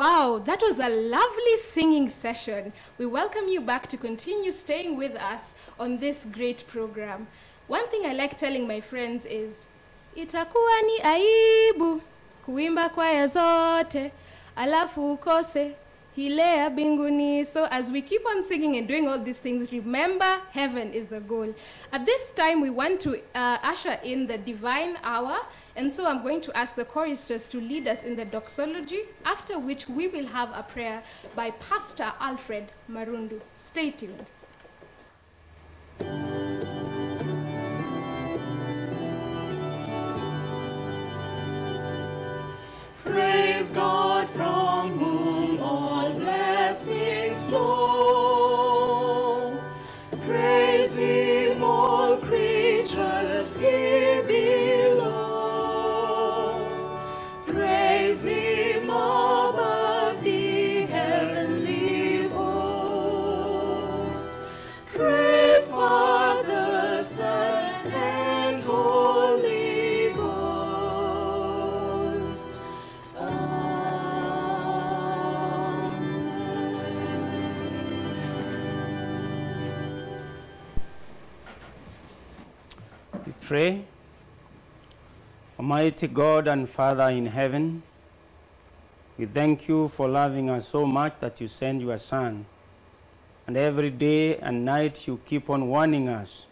Wow, that was a lovely singing session. We welcome you back to continue staying with us on this great program. One thing I like telling my friends is itakuwa ni aibu kuimba kwaya zote alafu ukose ile ya binguni. So as we keep on singing and doing all these things, remember heaven is the goal. At this time, we want to uh, usher in the divine hour, and so I'm going to ask the choristers to lead us in the doxology, after which we will have a prayer by Pastor Alfred Marundu. Stay tuned. Praise God from whom all blessings flow. Praise Him, all creatures here pray. Almighty God and Father in heaven, we thank you for loving us so much that you send your Son. And every day and night you keep on warning us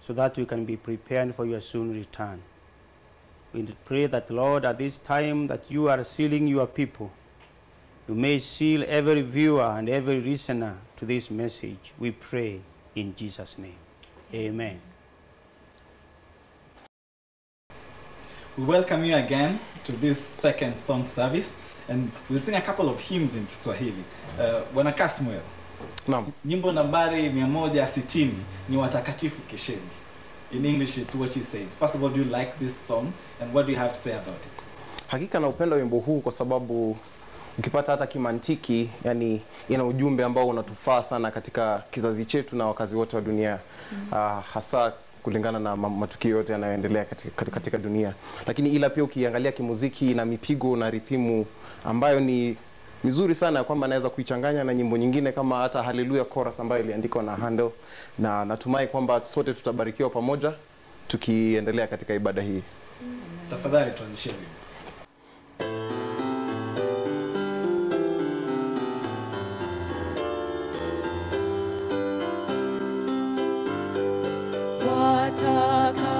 so that we can be prepared for your soon return. We pray that, Lord, at this time that you are sealing your people, you may seal every viewer and every listener to this message. We pray in Jesus' name. Amen. We welcome you again to this second song service and we'll sing a couple of hymns in Kiswahili. Uh, Bwana Kasmuel, Naam. nyimbo nambari 160 ni watakatifu kesheni. In English it's what he says. First of all, do you like this song and what do you have to say about it? Hakika naupenda wimbo huu kwa sababu ukipata hata kimantiki, yani ina ujumbe ambao unatufaa sana katika kizazi chetu na wakazi wote wa dunia mm. uh, hasa kulingana na matukio yote yanayoendelea katika, katika, dunia. Lakini ila pia ukiangalia kimuziki na mipigo na rithimu ambayo ni mizuri sana ya kwamba anaweza kuichanganya na nyimbo nyingine kama hata Haleluya Chorus ambayo iliandikwa na Handel, na natumai kwamba sote tutabarikiwa pamoja tukiendelea katika ibada hii. Tafadhali tuanzishe wimbo. Watakatifu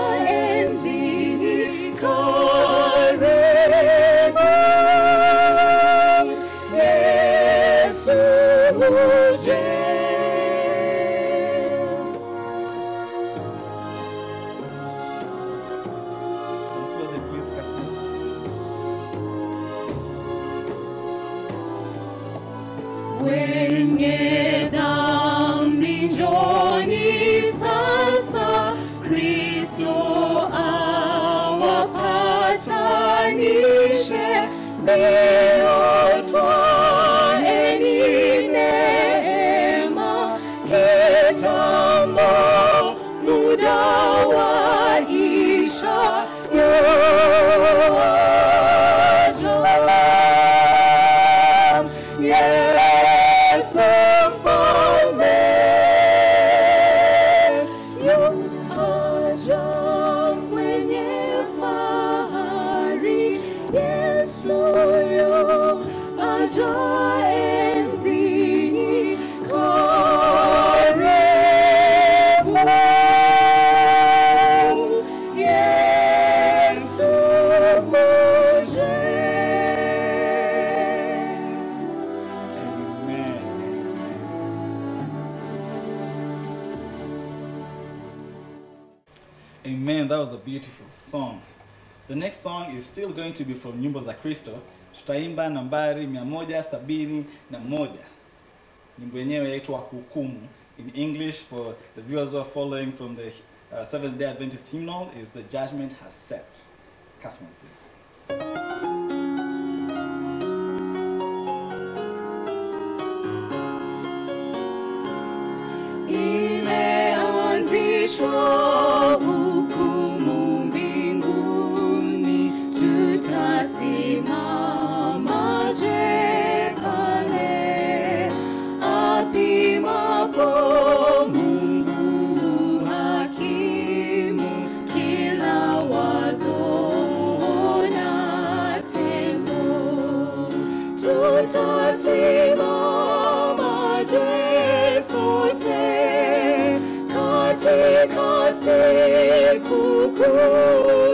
The next song is still going to be from Nyimbo za Kristo. Tutaimba nambari 171. Nyimbo yenyewe yaitwa Hukumu. In English, for the viewers who are following from the uh, Seventh Day Adventist hymnal, is The Judgment Has Set. Casman, please. Imeanzishwa siku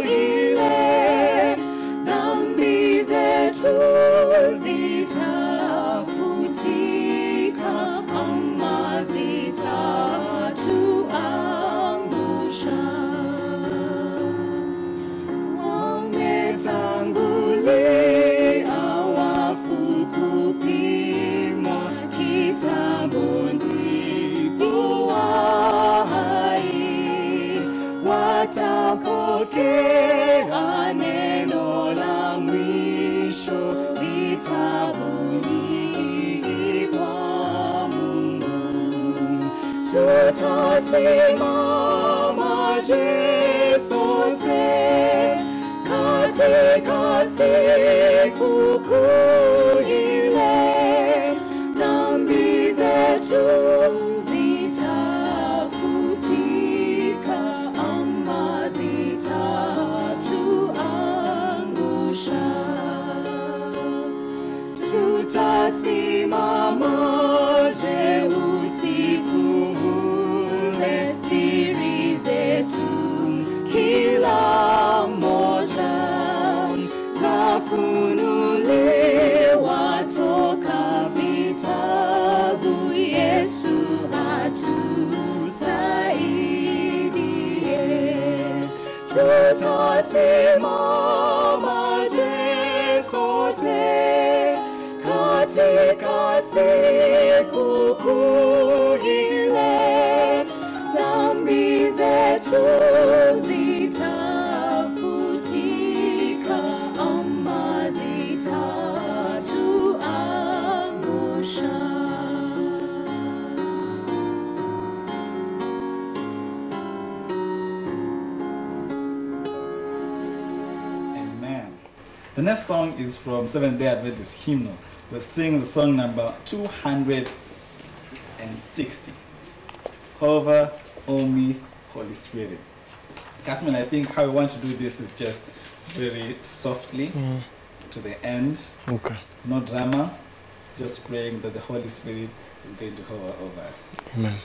tutasimamaje sote katika siku kuu ile, dhambi zetu. zitafutika tutasimamaje sote katika siku kuu ile, dhambi zetu The next song is from Seventh day Adventist hymnal. We're singing the song number 260. Hover o'er me, Holy Spirit. Casman, I think how we want to do this is just very softly mm. to the end. Okay. No drama, just praying that the Holy Spirit is going to hover over us. Amen.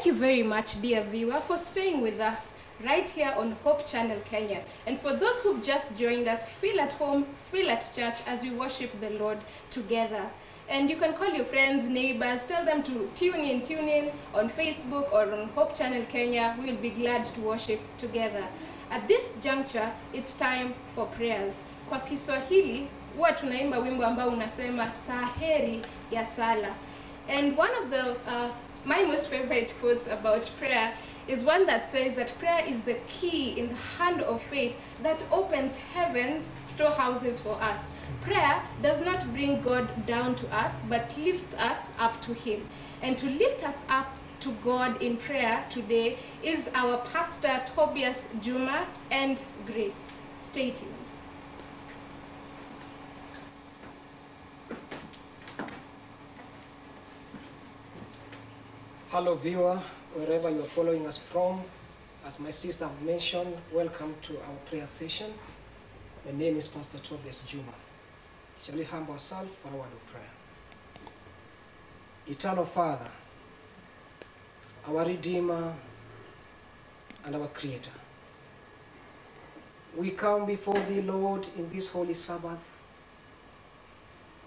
Thank you very much, dear viewer, for staying with us right here on Hope Channel Kenya. And for those who've just joined us, feel at home, feel at church as we worship the Lord together. And you can call your friends, neighbors, tell them to tune in, tune in on Facebook or on Hope Channel Kenya. We'll be glad to worship together. At this juncture, it's time for prayers. Kwa Kiswahili, huwa tunaimba wimbo ambao unasema saheri ya sala. And one of the uh, my most favorite quotes about prayer is one that says that prayer is the key in the hand of faith that opens heaven's storehouses for us. Prayer does not bring God down to us, but lifts us up to Him. And to lift us up to God in prayer today is our pastor Tobias Juma and Grace. Stay tuned. Hello, viewer, wherever you're following us from. As my sister mentioned, welcome to our prayer session. My name is Pastor Tobias Juma. Shall we humble ourselves for a word of prayer? Eternal Father, our Redeemer and our Creator, we come before Thee, Lord, in this holy Sabbath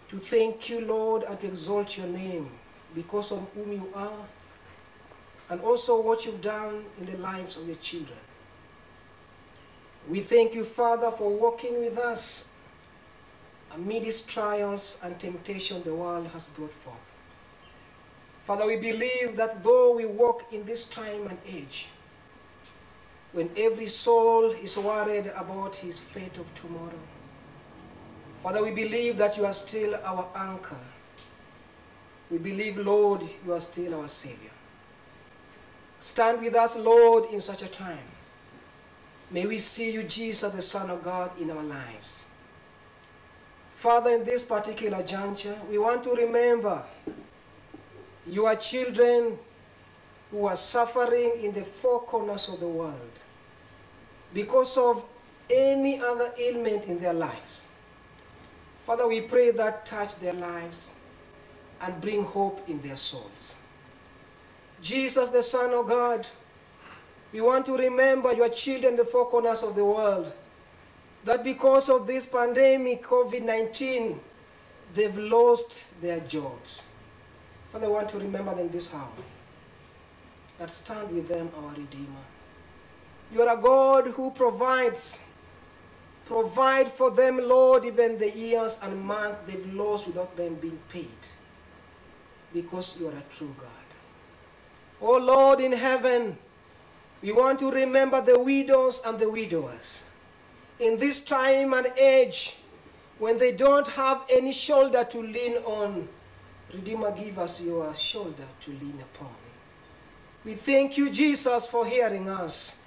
to thank You, Lord, and to exalt Your name because of whom You are and also what you've done in the lives of your children. We thank you, Father, for walking with us amidst trials and temptation the world has brought forth. Father, we believe that though we walk in this time and age, when every soul is worried about his fate of tomorrow, Father, we believe that you are still our anchor. We believe, Lord, you are still our Savior. Stand with us, Lord, in such a time. May we see you, Jesus, the Son of God, in our lives. Father, in this particular juncture, we want to remember your children who are suffering in the four corners of the world because of any other ailment in their lives. Father, we pray that touch their lives and bring hope in their souls. Jesus, the Son of God, we want to remember your children the four corners of the world that because of this pandemic, COVID 19, they've lost their jobs. Father, I want to remember them this hour. That stand with them, our Redeemer. You are a God who provides. Provide for them, Lord, even the years and months they've lost without them being paid. Because you are a true God. Oh Lord in heaven, we want to remember the widows and the widowers. In this time and age, when they don't have any shoulder to lean on, Redeemer, give us your shoulder to lean upon. We thank you, Jesus, for hearing us.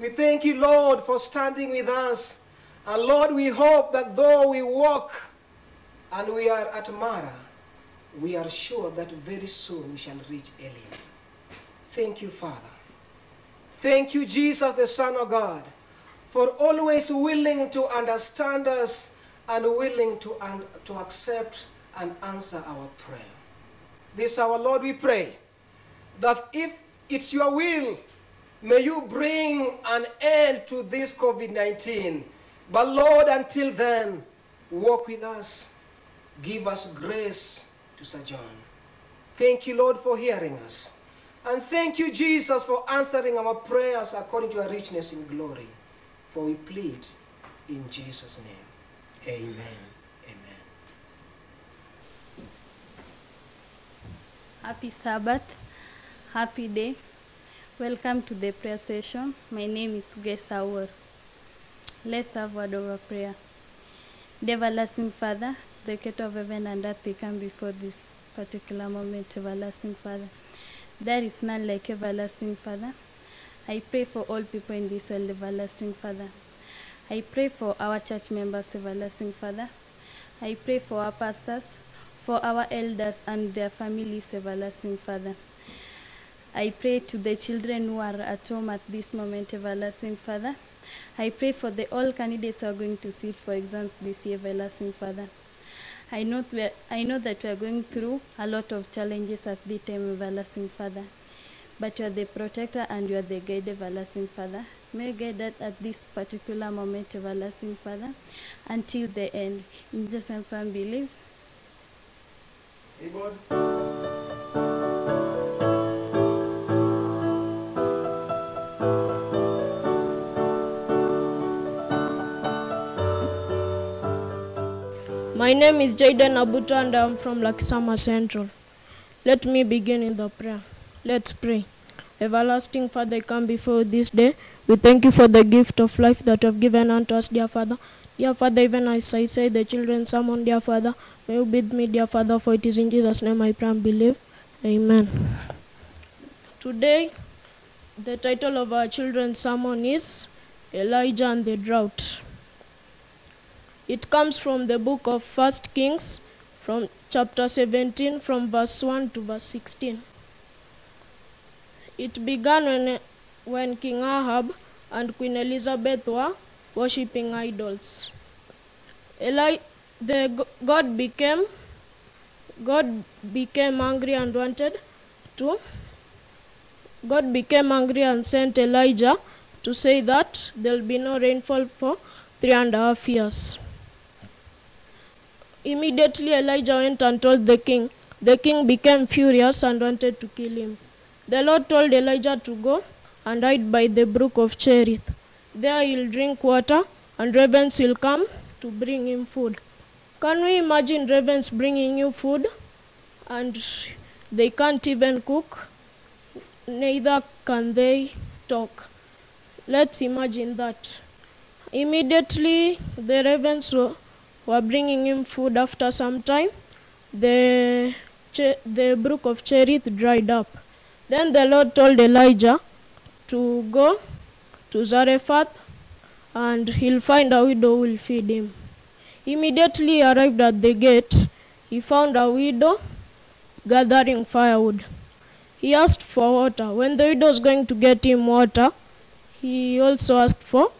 We thank you, Lord, for standing with us. And Lord, we hope that though we walk and we are at Marah, we are sure that very soon we shall reach Elim. Thank you, Father. Thank you, Jesus, the Son of God, for always willing to understand us and willing to, un- to accept and answer our prayer. This, our Lord, we pray that if it's your will, may you bring an end to this COVID 19. But Lord, until then, walk with us. Give us grace to sojourn. Thank you, Lord, for hearing us. And thank you, Jesus, for answering our prayers according to your richness in glory. For we plead in Jesus' name. Amen. Amen. Happy Sabbath. Happy day. Welcome to the prayer session. My name is Grace Awor. Let's have word of our prayer. Dear everlasting Father, the creator of heaven and earth, we come before this particular moment, everlasting Father. There is none like everlasting Father. I pray for all people in this world, everlasting Father. I pray for our church members, everlasting Father. I pray for our pastors, for our elders and their families, everlasting Father. I pray to the children who are at home at this moment, everlasting Father. I pray for the all candidates who are going to sit for exams this year, everlasting Father. I know, th- I know that we are going through a lot of challenges at the time, everlasting Father. but you are the protector and you are the guide, everlasting Father. May you guide us at this particular moment, everlasting Father, until the end. In Jesus' name, believe. My name is Jaden Abuto and I'm from Lakisama Central. Let me begin in the prayer. Let's pray. Everlasting Father, I come before this day. We thank you for the gift of life that you have given unto us, dear Father. Dear Father, even as I say the children's sermon, dear Father, may you bid me, dear Father, for it is in Jesus' name I pray and believe. Amen. Today, the title of our children's sermon is Elijah and the Drought. It comes from the book of First Kings, from chapter 17, from verse 1 to verse 16. It began when, when King Ahab and Queen Elizabeth were worshipping idols. Eli, the God became God became angry and wanted to God became angry and sent Elijah to say that there will be no rainfall for three and a half years. Immediately Elijah went and told the king. The king became furious and wanted to kill him. The Lord told Elijah to go and hide by the brook of Cherith. There he'll drink water, and ravens will come to bring him food. Can we imagine ravens bringing you food and they can't even cook? Neither can they talk. Let's imagine that. Immediately, the ravens were, bringing him food. After some time, the, the brook of Cherith dried up. Then the Lord told Elijah to go to Zarephath and he'll find a widow who will feed him. Immediately he arrived at the gate, he found a widow gathering firewood. He asked for water. When the widow was going to get him water, he also asked for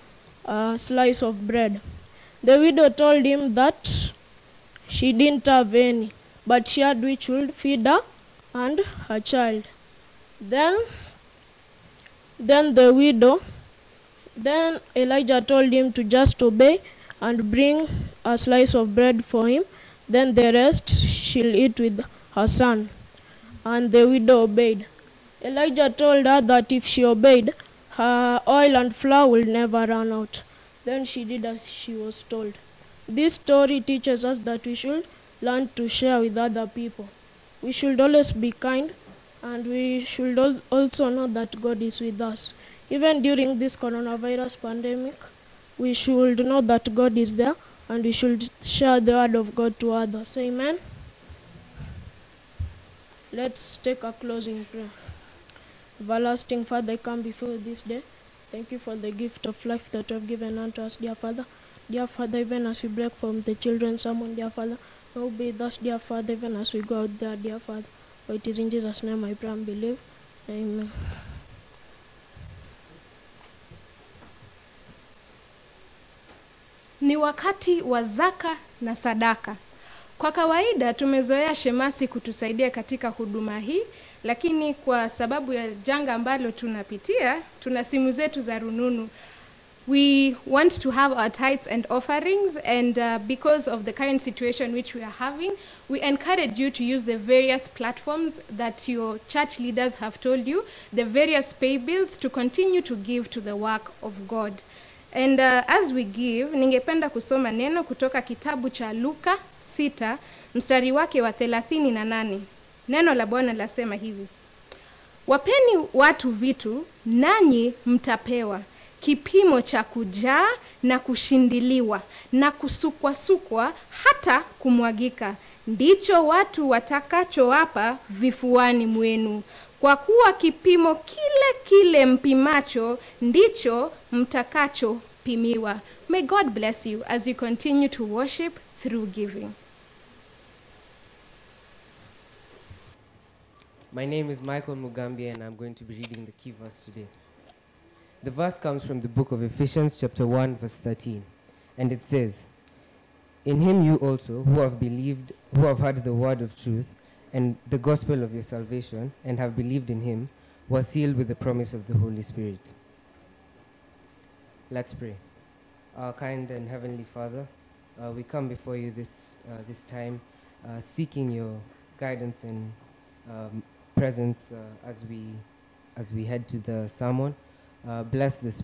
a slice of bread. The widow told him that she didn't have any, but she had which would feed her and her child. Then, then the widow, then Elijah told him to just obey and bring a slice of bread for him. Then the rest she'll eat with her son. And the widow obeyed. Elijah told her that if she obeyed, her oil and flour will never run out. Then she did as she was told. This story teaches us that we should learn to share with other people. We should always be kind and we should al- also know that God is with us. Even during this coronavirus pandemic, we should know that God is there and we should share the word of God to others. Amen. Let's take a closing prayer. Everlasting Father, I come before this day. Thank you for the gift of life that you have given unto us, dear Father. Dear Father, even as we break from the children's sermon, dear Father, we be thus, dear Father, even as we go out there, dear Father. For it is in Jesus' name I pray and believe. Amen. Ni wakati wa zaka na sadaka. Kwa kawaida tumezoea shemasi kutusaidia katika huduma hii, lakini kwa sababu ya janga ambalo tunapitia, tuna simu zetu za rununu. We want to have our tithes and offerings, and uh, because of the current situation which we are having, we encourage you to use the various platforms that your church leaders have told you, the various pay bills to continue to give to the work of God. And uh, as we give, ningependa kusoma neno kutoka kitabu cha Luka sita mstari wake wa thelathini na nane. Neno la Bwana lasema hivi: wapeni watu vitu, nanyi mtapewa kipimo cha kujaa na kushindiliwa na kusukwasukwa hata kumwagika, ndicho watu watakachowapa vifuani mwenu. Kwa kuwa kipimo kile kile mpimacho ndicho mtakachopimiwa. May God bless you as you continue to worship through giving. My name is Michael Mugambi, and I'm going to be reading the key verse today. The verse comes from the book of Ephesians, chapter 1, verse 13. And it says, In him you also, who have believed, who have heard the word of truth, and the gospel of your salvation, and have believed in him, was sealed with the promise of the Holy Spirit. Let's pray. Our kind and heavenly Father, uh, we come before you this, uh, this time uh, seeking your guidance and um, presence uh, as, we, as we head to the sermon. Uh, bless this,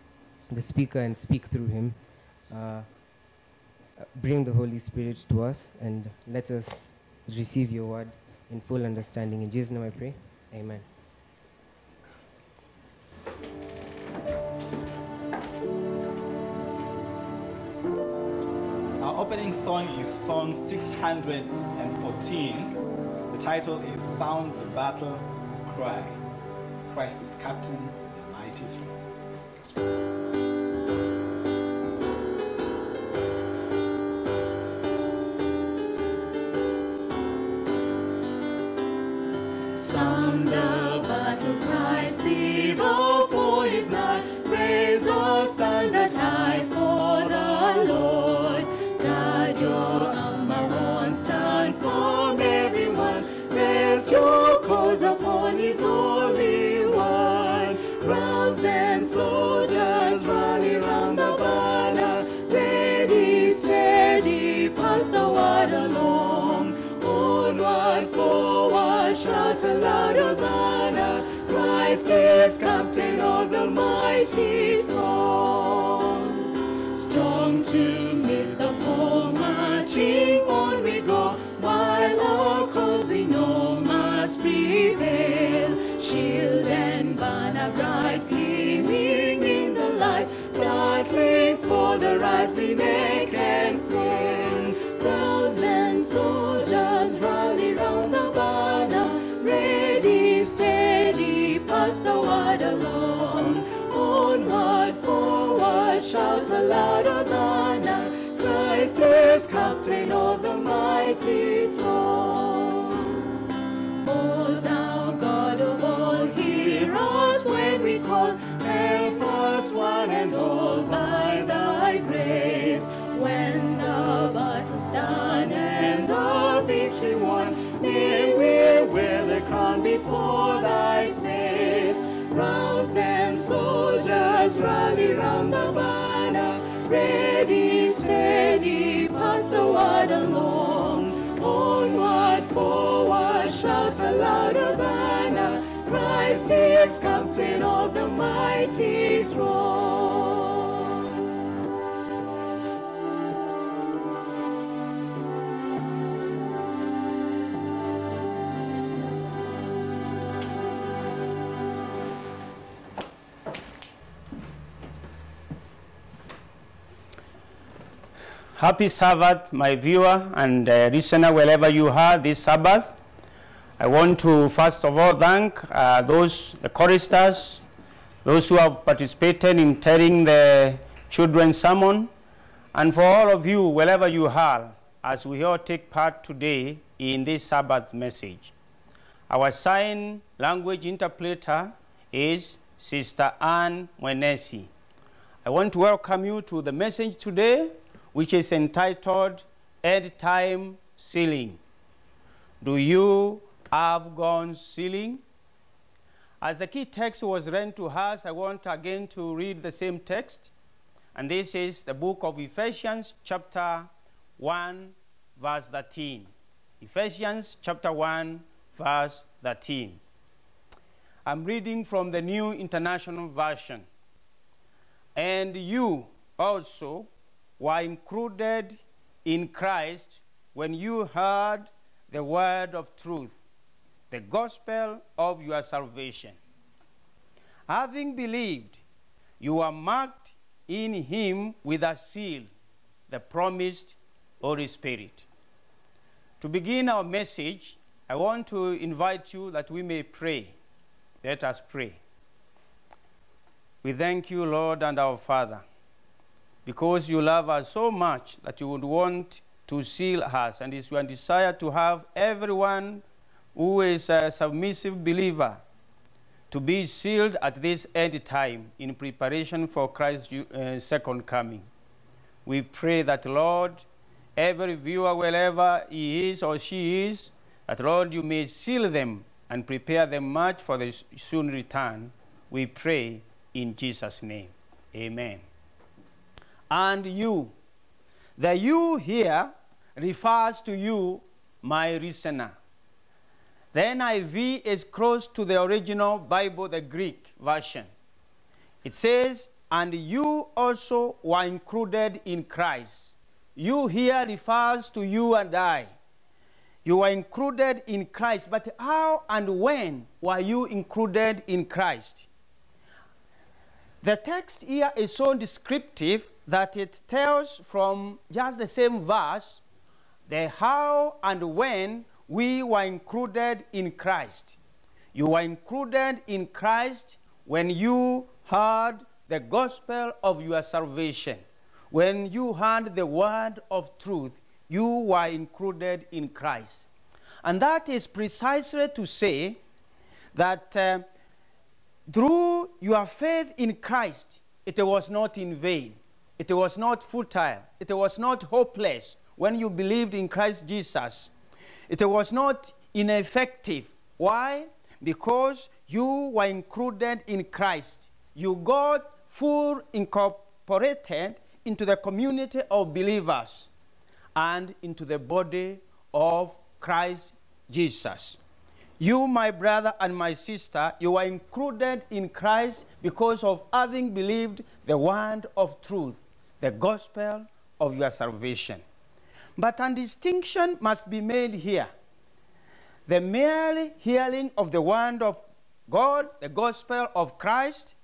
the speaker and speak through him. Uh, bring the Holy Spirit to us and let us receive your word in full understanding. In Jesus' name I pray. Amen. Our opening song is song 614. The title is Sound the Battle Cry. Christ is Captain, the mighty throne. Captain of the mighty throne. Strong to meet the foe, marching on we go. While our cause we know must prevail. Shield and banner bright, gleaming in the light. Battling for the right we make along. Onward, forward, shout aloud, Hosanna. Christ is captain of the mighty throne. O thou God of all, hear us when we call. Help us one and all by thy grace. When the battle's done and the victory won, may we wear the crown before thy soldiers, rally round the banner. Ready, steady, pass the word along. Onward, forward, shout aloud, Hosanna. Christ is captain of the mighty throne. Happy Sabbath, my viewer and uh, listener, wherever you are this Sabbath. I want to first of all thank uh, those, the choristers, those who have participated in telling the children's sermon, and for all of you, wherever you are, as we all take part today in this Sabbath message. Our sign language interpreter is Sister Anne Mwenesi. I want to welcome you to the message today, which is entitled End Time Sealing. Do you have gone sealing? As the key text was read to us, I want again to read the same text. And this is the book of Ephesians, chapter 1, verse 13. Ephesians, chapter 1, verse 13. I'm reading from the New International Version. And you also were included in Christ when you heard the word of truth, the gospel of your salvation. Having believed, you were marked in him with a seal, the promised Holy Spirit. To begin our message, I want to invite you that we may pray. Let us pray. We thank you, Lord and our Father, because you love us so much that you would want to seal us, and it's your desire to have everyone who is a submissive believer to be sealed at this end time in preparation for Christ's uh, second coming. We pray that, Lord, every viewer, wherever he is or she is, that, Lord, you may seal them and prepare them much for the soon return. We pray in Jesus' name. Amen. And you, the you here refers to you, my listener. The NIV is close to the original Bible, the Greek version. It says, and you also were included in Christ. You here refers to you and I. You were included in Christ, but how and when were you included in Christ? The text here is so descriptive that it tells from just the same verse the how and when we were included in Christ. You were included in Christ when you heard the gospel of your salvation. When you heard the word of truth, you were included in Christ. And that is precisely to say that uh, through your faith in Christ, it was not in vain. It was not futile. It was not hopeless when you believed in Christ Jesus. It was not ineffective. Why? Because you were included in Christ. You got full incorporated into the community of believers and into the body of Christ Jesus. You, my brother and my sister, you are included in Christ because of having believed the word of truth, the gospel of your salvation. But a distinction must be made here. The merely hearing of the word of God, the gospel of Christ,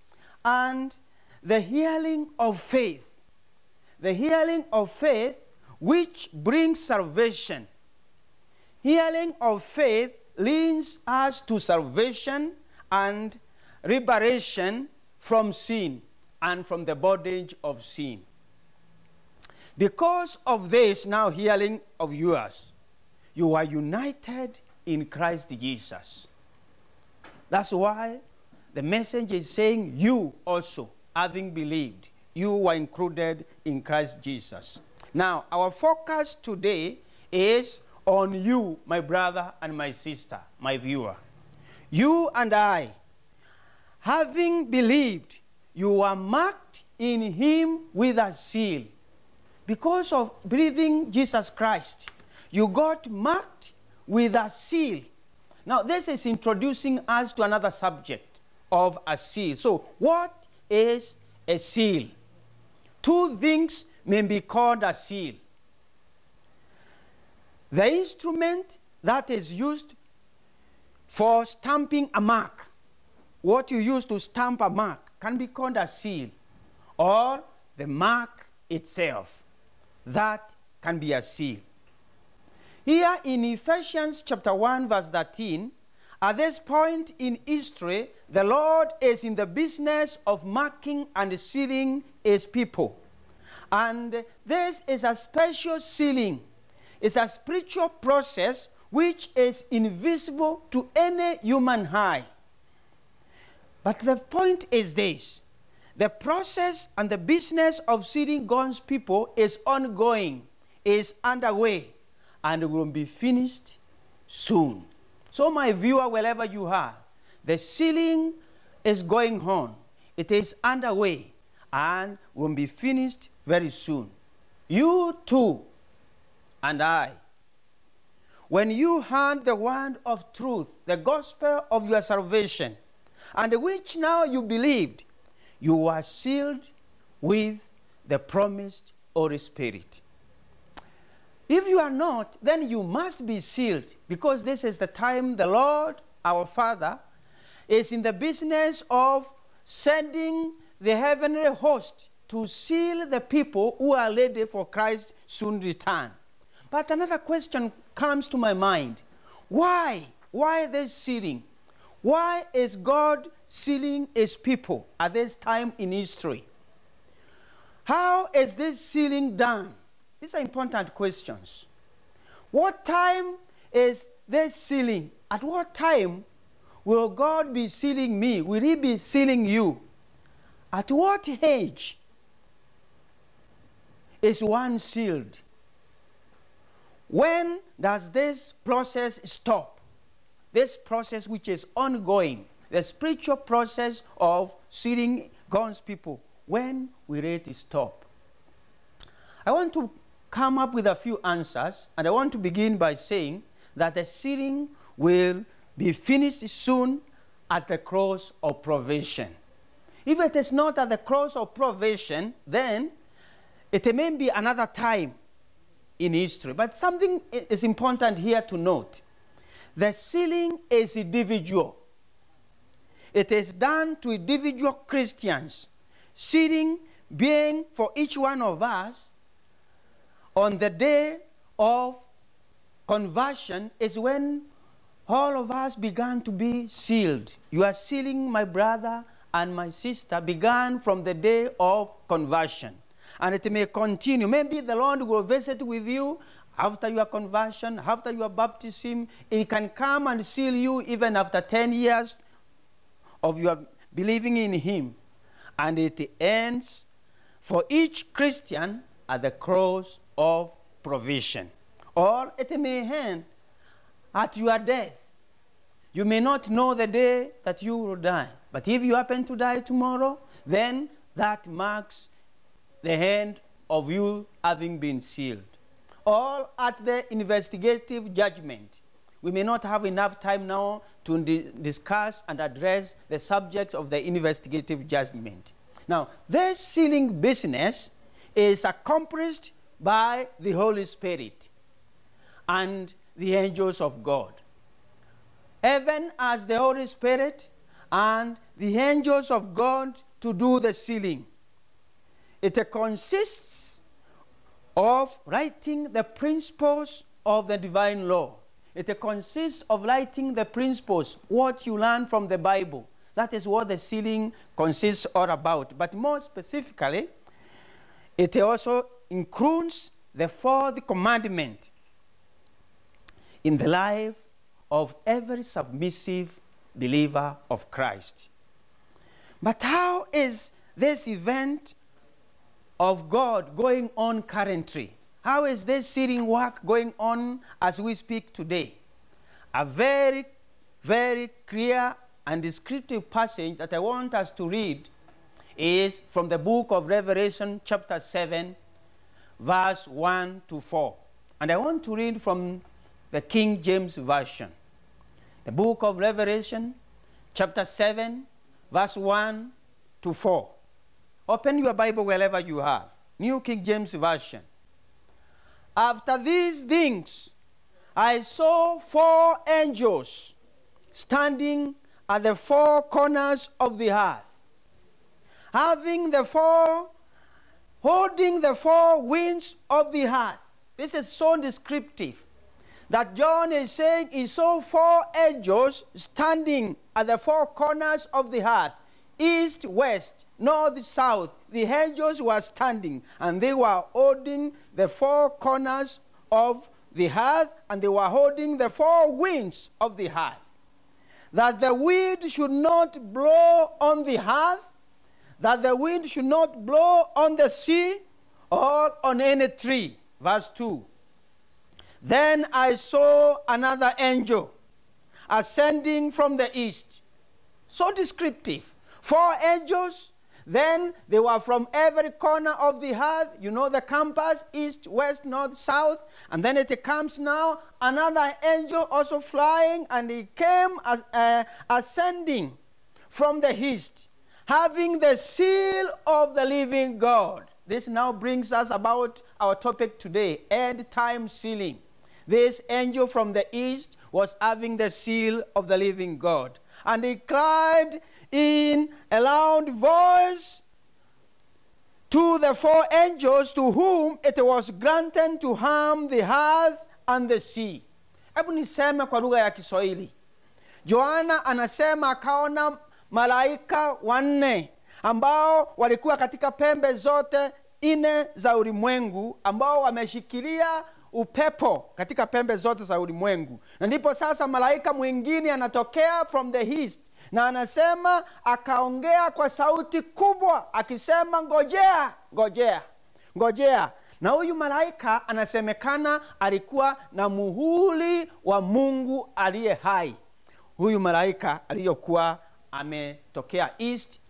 and the healing of faith. The healing of faith which brings salvation. Healing of faith leads us to salvation and liberation from sin and from the bondage of sin. Because of this now healing of yours, you are united in Christ Jesus. That's why the message is saying you also, having believed, you were included in Christ Jesus. Now, our focus today is on you, my brother and my sister, my viewer. You and I, having believed, you are marked in Him with a seal. Because of believing Jesus Christ, you got marked with a seal. Now, this is introducing us to another subject of a seal. So, what is a seal? Two things may be called a seal. The instrument that is used for stamping a mark, what you use to stamp a mark, can be called a seal, or the mark itself. That can be a seal. Here in Ephesians chapter 1, verse 13, at this point in history, the Lord is in the business of marking and sealing his people. And this is a special sealing. It's a spiritual process which is invisible to any human eye. But the point is this the process and the business of sealing God's people is ongoing, is underway, and will be finished soon. So, my viewer, wherever you are, the sealing is going on, it is underway, and will be finished very soon. You too, and I, when you heard the word of truth, the gospel of your salvation, and which now you believed, you are sealed with the promised Holy Spirit. If you are not, then you must be sealed because this is the time the Lord, our Father, is in the business of sending the heavenly host to seal the people who are ready for Christ's soon return. But another question comes to my mind why? Why this sealing? Why is God sealing his people at this time in history? How is this sealing done? These are important questions. What time is this sealing? At what time will God be sealing me? Will He be sealing you? At what age is one sealed? When does this process stop? this process which is ongoing, the spiritual process of sealing God's people, when we will it stop? I want to come up with a few answers, and I want to begin by saying that the sealing will be finished soon at the close of probation. If it is not at the close of probation, then it may be another time in history. But something is important here to note. The sealing is individual. It is done to individual Christians. Sealing being for each one of us on the day of conversion is when all of us began to be sealed. You are sealing my brother and my sister began from the day of conversion. And it may continue. Maybe the Lord will visit with you after your conversion, after your baptism. He can come and seal you even after 10 years of your believing in Him. And it ends for each Christian at the close of probation. Or it may end at your death. You may not know the day that you will die. But if you happen to die tomorrow, then that marks the end of you having been sealed. Or at the investigative judgment. We may not have enough time now to di- discuss and address the subjects of the investigative judgment. Now, this sealing business is accomplished by the Holy Spirit and the angels of God. Even as the Holy Spirit and the angels of God to do the sealing. It consists of writing the principles of the divine law. It consists of lighting the principles, what you learn from the Bible. That is what the sealing consists all about. But more specifically, it also includes the fourth commandment in the life of every submissive believer of Christ. But how is this event of God going on currently? How is this sealing work going on as we speak today? A very, very clear and descriptive passage that I want us to read is from the book of Revelation, chapter 7, verse 1 to 4. And I want to read from the King James Version. The book of Revelation, chapter 7, verse 1 to 4. Open your Bible wherever you are. New King James Version. After these things, I saw four angels standing at the four corners of the earth, having the four, holding the four winds of the earth. This is so descriptive that John is saying he saw four angels standing at the four corners of the earth east, west, north, south. The angels were standing and they were holding the four corners of the earth and they were holding the four winds of the earth. That the wind should not blow on the earth, that the wind should not blow on the sea or on any tree. Verse 2. Then I saw another angel ascending from the east. So descriptive. Four angels. Then they were from every corner of the earth. You know the compass east, west, north, south. And then it comes now another angel also flying, and he came as, uh, ascending from the east, having the seal of the living God. This now brings us about our topic today end time sealing. This angel from the east was having the seal of the living God. And he cried in a loud voice to the four angels to whom it was granted to harm the earth and the sea. Hebu niseme kwa lugha ya Kiswahili. Yohana anasema akaona malaika wanne ambao walikuwa katika pembe zote nne za ulimwengu ambao wameshikilia upepo katika pembe zote za ulimwengu na ndipo sasa malaika mwingine anatokea from the east na anasema akaongea kwa sauti kubwa akisema ngojea ngojea ngojea. Na huyu malaika anasemekana alikuwa na muhuli wa mungu aliye hai. Huyu malaika aliyokuwa ametokea east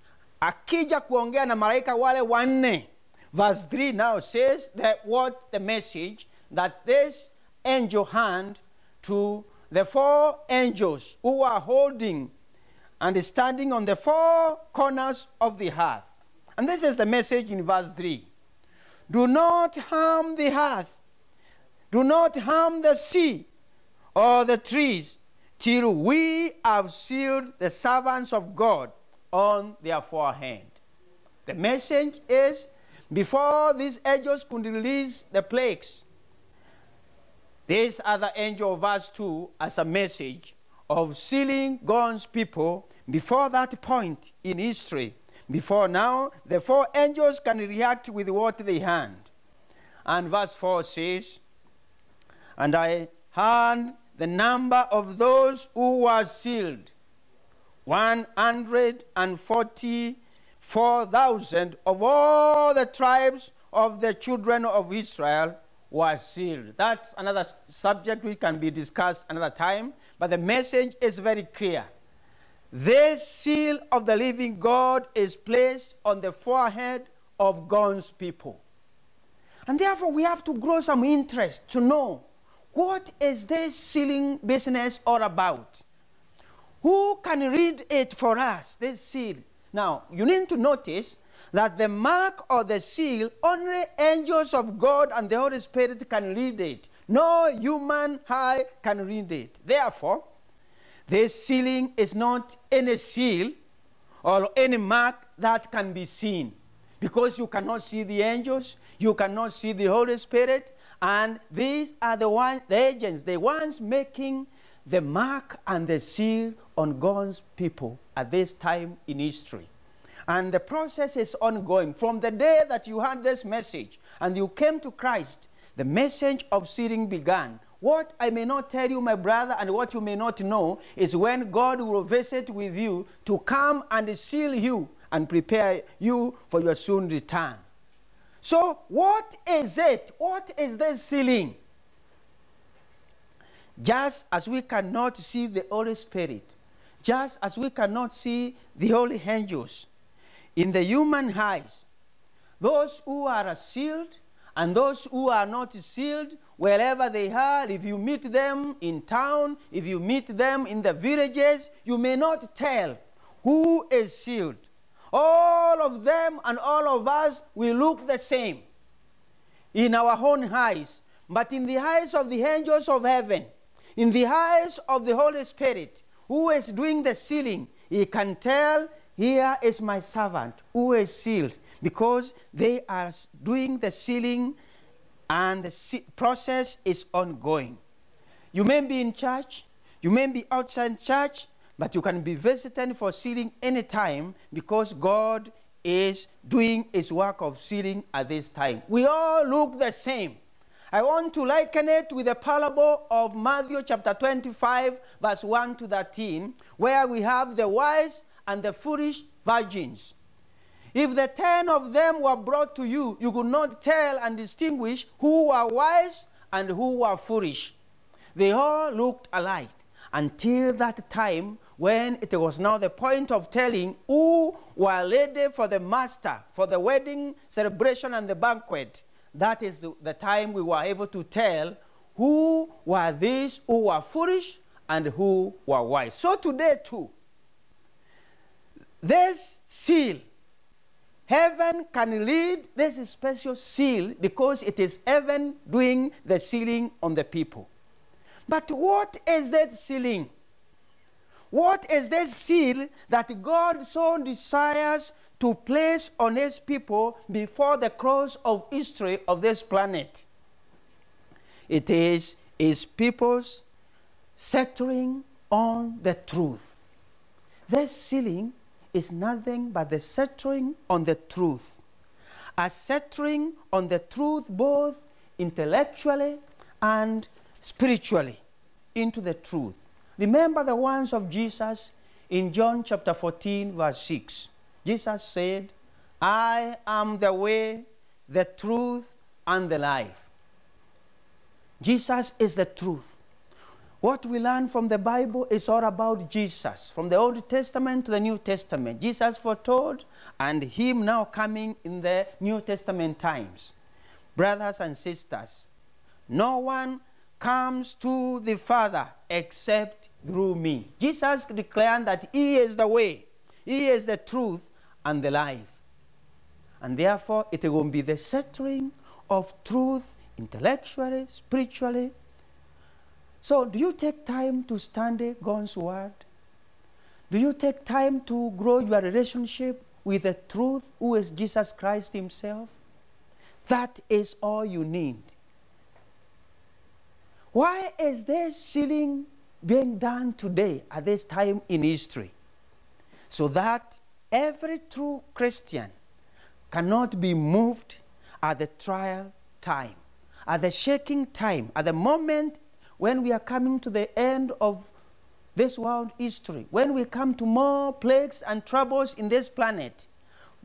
akija kuongea na malaika wale wanne. Verse 3 now says that what the message that this angel hand to the four angels who are holding and standing on the four corners of the earth and this is the message in verse 3 do not harm the earth do not harm the sea or the trees till we have sealed the servants of God on their forehead. The message is before these angels could release the plagues, this other angel, of verse 2, as a message of sealing God's people before that point in history. Before now, the four angels can react with what they hand. And verse 4 says, And I heard the number of those who were sealed 144,000 of all the tribes of the children of Israel were sealed. That's another subject which can be discussed another time, but the message is very clear. This seal of the living God is placed on the forehead of God's people. And therefore, we have to grow some interest to know what is this sealing business all about? Who can read it for us, this seal? Now, you need to notice that the mark or the seal, only angels of God and the Holy Spirit can read it. No human eye can read it. Therefore, this sealing is not any seal or any mark that can be seen. Because you cannot see the angels, you cannot see the Holy Spirit, and these are the, one, the agents, the ones making the mark and the seal on God's people at this time in history. And the process is ongoing. From the day that you heard this message and you came to Christ, the message of sealing began. What I may not tell you, my brother, and what you may not know is when God will visit with you to come and seal you and prepare you for your soon return. So, what is it? What is this sealing? Just as we cannot see the Holy Spirit, just as we cannot see the holy angels in the human eyes, those who are sealed and those who are not sealed, wherever they are, if you meet them in town, if you meet them in the villages, you may not tell who is sealed. All of them and all of us will look the same in our own eyes, but in the eyes of the angels of heaven, in the eyes of the Holy Spirit, who is doing the sealing, he can tell, Here is my servant who is sealed, because they are doing the sealing and the process is ongoing. You may be in church, you may be outside church, but you can be visiting for sealing anytime because God is doing his work of sealing at this time. We all look the same. I want to liken it with the parable of Matthew chapter 25, verse 1 to 13, where we have the wise and the foolish virgins. If the ten of them were brought to you, you could not tell and distinguish who were wise and who were foolish. They all looked alike until that time when it was now the point of telling who were ready for the master, for the wedding celebration and the banquet. That is the, time we were able to tell who were these who were foolish and who were wise. So today, too, this seal, heaven can read this special seal because it is heaven doing the sealing on the people. But what is that sealing? What is this seal that God so desires to place on his people before the cross of history of this planet? It is his people's settling on the truth. This sealing is nothing but the settling on the truth. A settling on the truth both intellectually and spiritually into the truth. Remember the words of Jesus in John chapter 14, verse 6. Jesus said, I am the way, the truth, and the life. Jesus is the truth. What we learn from the Bible is all about Jesus, from the Old Testament to the New Testament. Jesus foretold, and Him now coming in the New Testament times. Brothers and sisters, no one comes to the Father except through me. Jesus declared that He is the way, He is the truth, and the life. And therefore, it will be the settling of truth intellectually, spiritually. So, do you take time to study God's Word? Do you take time to grow your relationship with the truth, who is Jesus Christ Himself? That is all you need. Why is this sealing being done today at this time in history? So that every true Christian cannot be moved at the trial time, at the shaking time, at the moment when we are coming to the end of this world history, when we come to more plagues and troubles in this planet,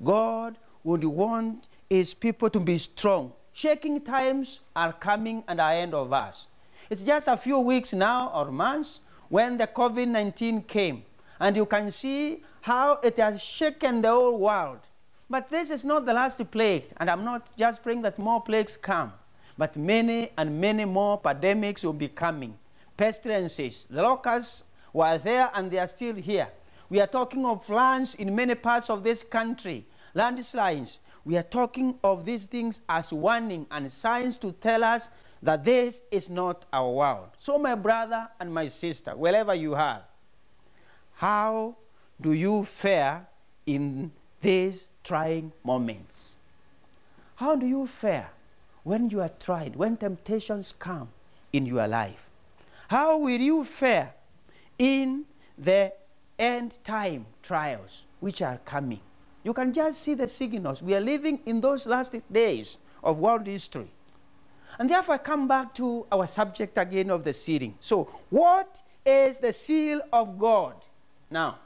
God would want his people to be strong. Shaking times are coming and are ahead of us. It's just a few weeks now or months when the COVID 19 came, and you can see how it has shaken the whole world. But this is not the last plague, and I'm not just praying that more plagues come, but many and many more pandemics will be coming. Pestilences, the locusts were there and they are still here. We are talking of floods in many parts of this country, landslides. We are talking of these things as warning and signs to tell us that this is not our world. So, my brother and my sister, wherever you are, how do you fare in these trying moments? How do you fare when you are tried, when temptations come in your life? How will you fare in the end time trials which are coming? You can just see the signals. We are living in those last days of world history. And therefore, I come back to our subject again of the sealing. So, what is the seal of God? Now,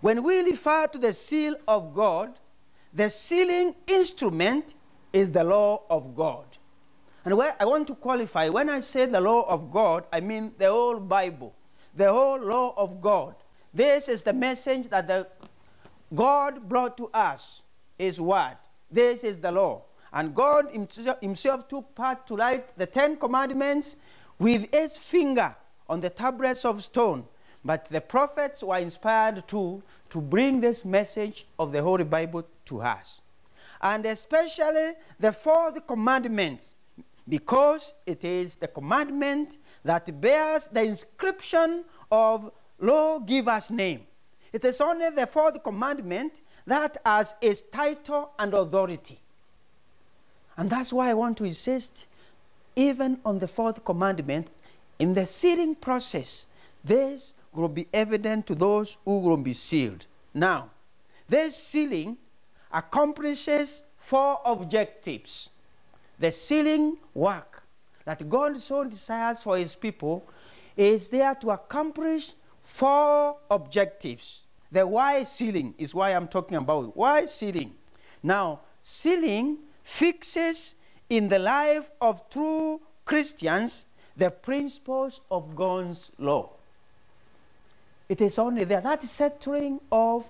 when we refer to the seal of God, the sealing instrument is the law of God. And where I want to qualify, when I say the law of God, I mean the whole Bible, the whole law of God. This is the message that the God brought to us, is what? This is the law. And God Himself took part to write the Ten Commandments with His finger on the tablets of stone. But the prophets were inspired too to bring this message of the Holy Bible to us. And especially the fourth commandment, because it is the commandment that bears the inscription of lawgiver's name. It is only the fourth commandment that has its title and authority. And that's why I want to insist even on the fourth commandment. In the sealing process, this will be evident to those who will be sealed. Now, this sealing accomplishes four objectives. The sealing work that God so desires for his people is there to accomplish four objectives. The why sealing is why I'm talking about. Why sealing? Now, sealing fixes in the life of true Christians the principles of God's law. It is only there. That settling of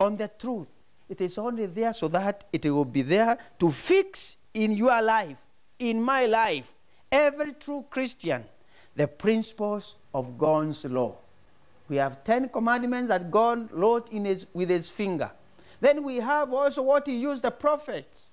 on the truth. It is only there so that it will be there to fix in your life, in my life, every true Christian, the principles of God's law. We have ten commandments that God wrote in his, with his finger. Then we have also what he used the prophets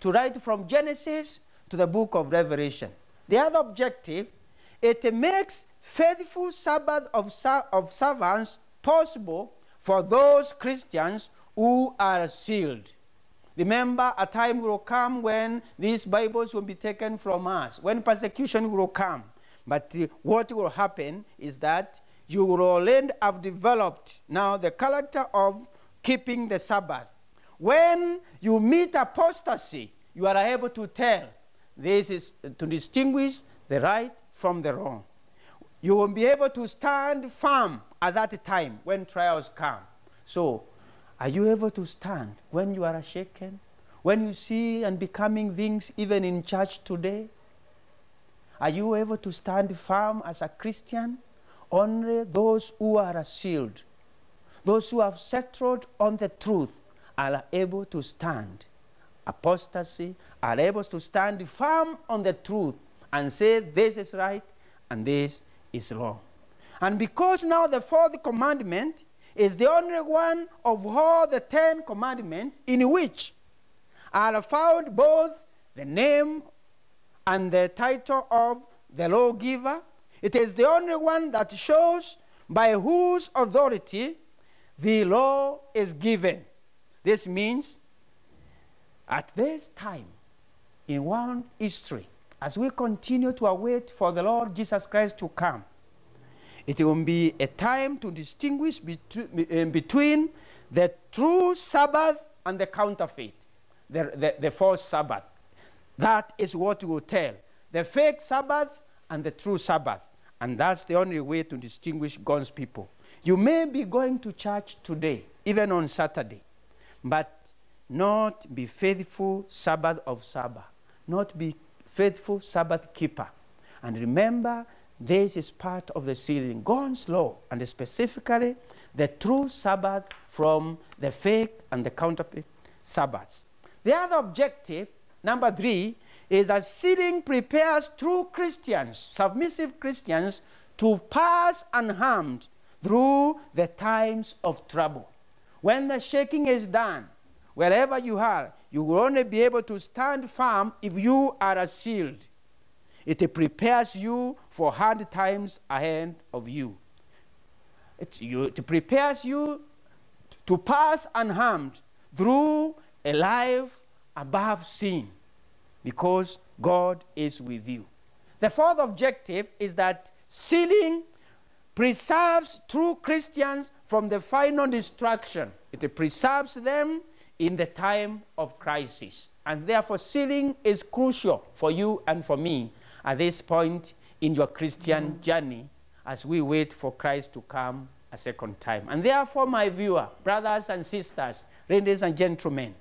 to write from Genesis to the book of Revelation. The other objective, it makes faithful Sabbath of, of servants possible for those Christians who are sealed. Remember, a time will come when these Bibles will be taken from us, when persecution will come. But uh, what will happen is that you will already have developed now the character of keeping the Sabbath. When you meet apostasy, you are able to tell this is to distinguish the right from the wrong. You will be able to stand firm at that time when trials come. So, are you able to stand when you are shaken? When you see and becoming things even in church today? Are you able to stand firm as a Christian? Only those who are sealed, those who have settled on the truth, are able to stand. Apostasy are able to stand firm on the truth and say this is right and this is wrong. And because now the fourth commandment is the only one of all the ten commandments in which are found both the name and the title of the lawgiver. It is the only one that shows by whose authority the law is given. This means at this time in one history, as we continue to await for the Lord Jesus Christ to come, it will be a time to distinguish between, uh, the true Sabbath and the counterfeit, the, the, the false Sabbath. That is what we will tell the fake Sabbath and the true Sabbath. And that's the only way to distinguish God's people. You may be going to church today, even on Saturday, but not be faithful Sabbath of Sabbath, not be faithful Sabbath keeper. And remember, this is part of the sealing, God's law, and specifically the true Sabbath from the fake and the counterfeit Sabbaths. The other objective, number three, is that sealing prepares true Christians, submissive Christians, to pass unharmed through the times of trouble. When the shaking is done, wherever you are, you will only be able to stand firm if you are sealed. It prepares you for hard times ahead of you. It, you, it prepares you to pass unharmed through a life above sin because God is with you. The fourth objective is that sealing preserves true Christians from the final destruction. It preserves them in the time of crisis. And therefore, sealing is crucial for you and for me at this point in your Christian journey as we wait for Christ to come a second time. And therefore, my viewer, brothers and sisters, ladies and gentlemen,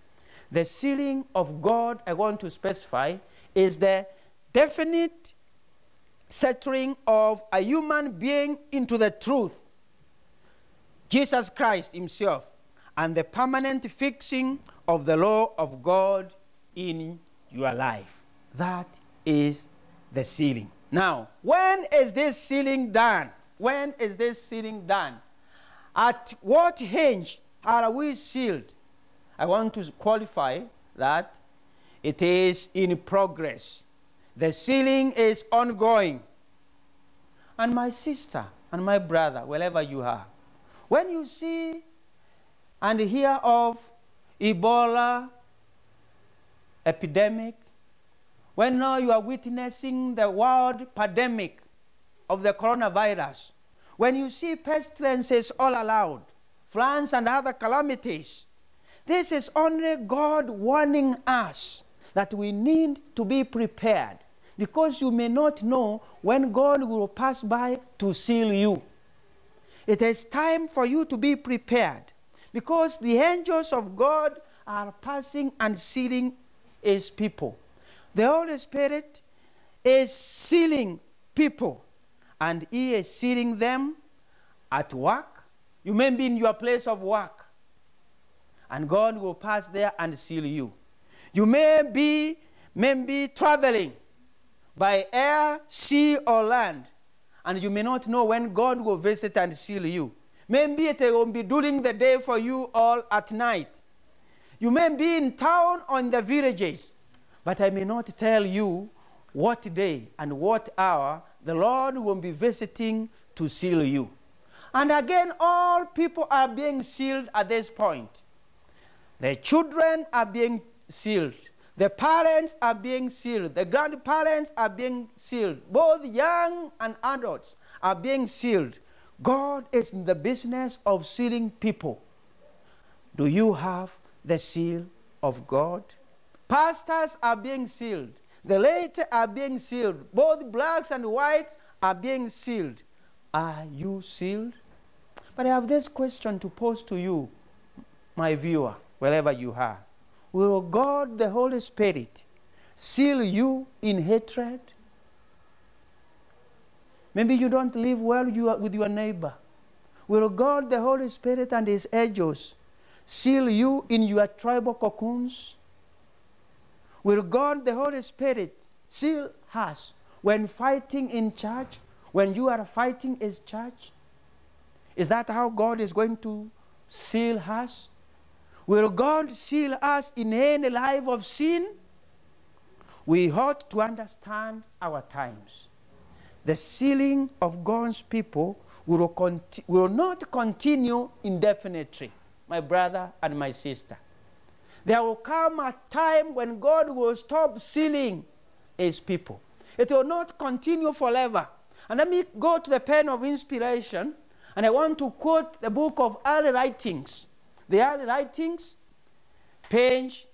the sealing of God, I want to specify, is the definite settling of a human being into the truth, Jesus Christ Himself, and the permanent fixing of the law of God in your life. That is the sealing. Now, when is this sealing done? When is this sealing done? At what hinge are we sealed? I want to qualify that it is in progress. The sealing is ongoing. And my sister and my brother, wherever you are, when you see and hear of Ebola epidemic, when now you are witnessing the world pandemic of the coronavirus, when you see pestilences all around, floods and other calamities, this is only God warning us that we need to be prepared because you may not know when God will pass by to seal you. It is time for you to be prepared because the angels of God are passing and sealing his people. The Holy Spirit is sealing people, and He is sealing them at work. You may be in your place of work, and God will pass there and seal you. You may be maybe traveling by air, sea, or land, and you may not know when God will visit and seal you. Maybe it will be during the day for you all at night. You may be in town or in the villages but I may not tell you what day and what hour the Lord will be visiting to seal you. And again, all people are being sealed at this point. The children are being sealed. The parents are being sealed. The grandparents are being sealed. Both young and adults are being sealed. God is in the business of sealing people. Do you have the seal of God? Pastors are being sealed. The laity are being sealed. Both blacks and whites are being sealed. Are you sealed? But I have this question to pose to you, my viewer, wherever you are. Will God, the Holy Spirit, seal you in hatred? Maybe you don't live well with your neighbor. Will God, the Holy Spirit, and His angels seal you in your tribal cocoons? Will God, the Holy Spirit, seal us when fighting in church, when you are fighting His church? Is that how God is going to seal us? Will God seal us in any life of sin? We ought to understand our times. The sealing of God's people will, conti- will not continue indefinitely, my brother and my sister. There will come a time when God will stop sealing his people. It will not continue forever. And let me go to the pen of inspiration, and I want to quote the book of early writings. The early writings, page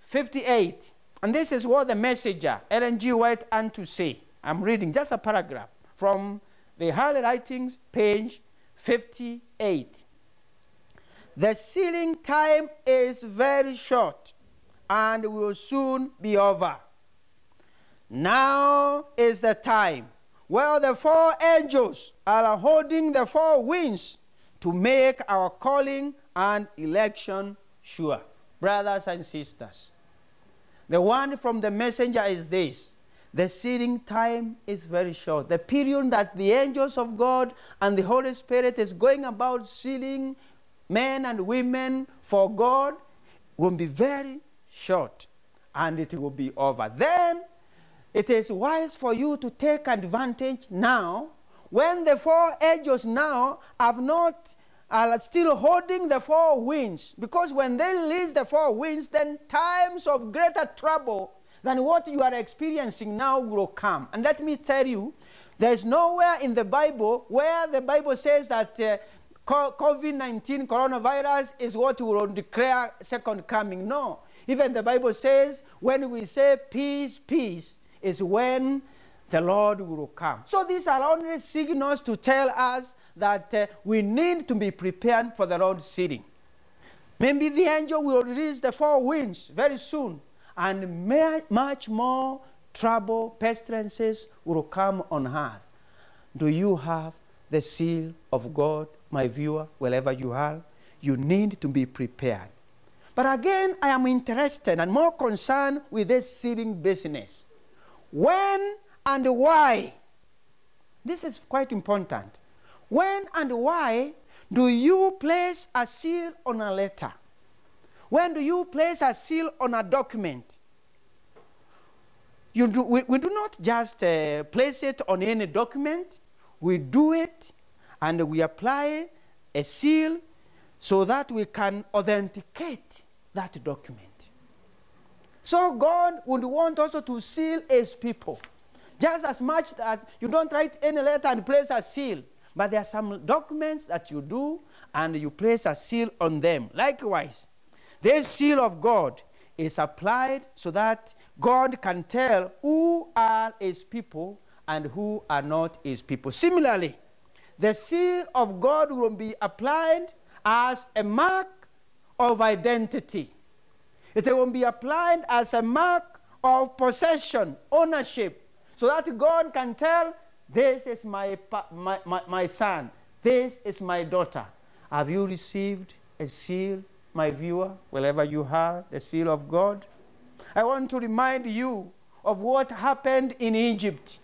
58. And this is what the messenger, Ellen G. White, had to say. I'm reading just a paragraph from the early writings, page 58. The sealing time is very short and will soon be over. Now is the time where the four angels are holding the four winds to make our calling and election sure. Brothers and sisters, the one from the messenger is this the sealing time is very short. The period that the angels of God and the Holy Spirit is going about sealing men and women for God will be very short and it will be over. Then it is wise for you to take advantage now when the four angels now have not are still holding the four winds because when they release the four winds then times of greater trouble than what you are experiencing now will come and let me tell you there is nowhere in the bible where the bible says that uh, co- covid-19 coronavirus is what will declare second coming no even the bible says when we say peace peace is when the Lord will come. So these are only signals to tell us that uh, we need to be prepared for the Lord's sitting. Maybe the angel will release the four winds very soon, and ma- much more trouble, pestilences will come on earth. Do you have the seal of God, my viewer, wherever you are? You need to be prepared. But again, I am interested and more concerned with this sealing business. When and why? This is quite important. When and why do you place a seal on a letter? When do you place a seal on a document? You do, we, we do not just uh, place it on any document, we do it and we apply a seal so that we can authenticate that document. So God would want also to seal his people. Just as much that you don't write any letter and place a seal, but there are some documents that you do and you place a seal on them. Likewise, this seal of God is applied so that God can tell who are his people and who are not his people. Similarly, the seal of God will be applied as a mark of identity. It will be applied as a mark of possession, ownership, so that God can tell, This is my, my, my, my son, this is my daughter. Have you received a seal, my viewer, wherever you are, the seal of God? I want to remind you of what happened in Egypt.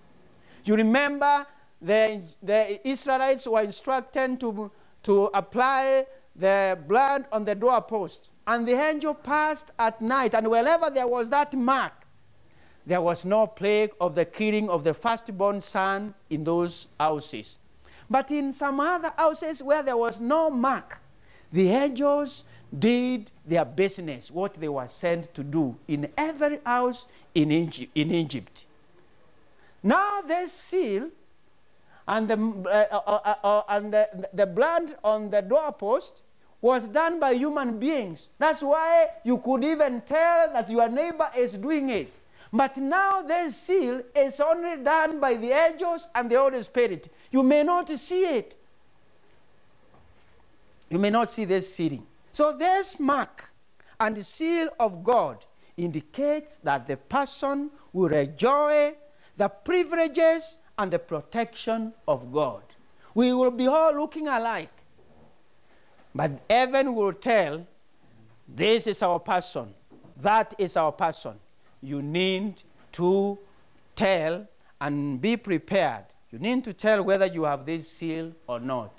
You remember the, the Israelites were instructed to, to apply the blood on the doorpost. And the angel passed at night, and wherever there was that mark, there was no plague of the killing of the firstborn son in those houses. But in some other houses where there was no mark, the angels did their business, what they were sent to do in every house in Egypt. In Egypt. Now this seal and the, uh, uh, uh, uh, and the, the blood on the doorpost was done by human beings. That's why you could even tell that your neighbor is doing it. But now this seal is only done by the angels and the Holy Spirit. You may not see it. You may not see this sealing. So this mark and the seal of God indicates that the person will enjoy the privileges and the protection of God. We will be all looking alike. But heaven will tell, this is our person, that is our person. You need to tell and be prepared. You need to tell whether you have this seal or not.